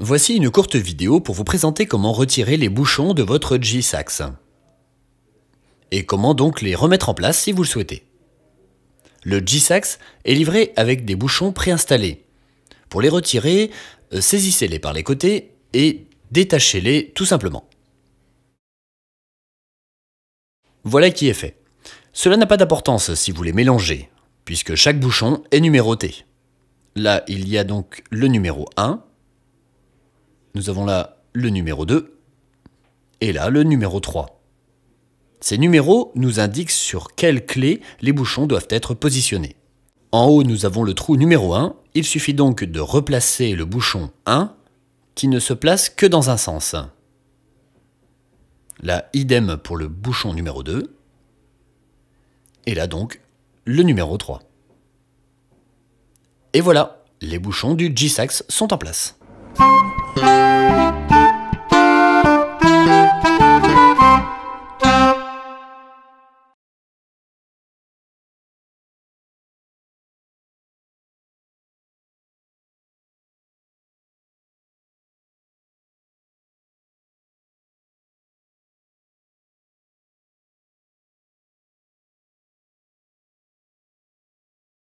Voici une courte vidéo pour vous présenter comment retirer les bouchons de votre G-Sax. Et comment donc les remettre en place si vous le souhaitez. Le G-Sax est livré avec des bouchons préinstallés. Pour les retirer, euh, saisissez-les par les côtés et détachez-les tout simplement. Voilà qui est fait. Cela n'a pas d'importance si vous les mélangez, puisque chaque bouchon est numéroté. Là, il y a donc le numéro 1, nous avons là le numéro 2 et là le numéro 3. Ces numéros nous indiquent sur quelle clé les bouchons doivent être positionnés. En haut, nous avons le trou numéro 1. Il suffit donc de replacer le bouchon 1 qui ne se place que dans un sens. Là, idem pour le bouchon numéro 2. Et là donc, le numéro 3. Et voilà, les bouchons du G-Sax sont en place. thank you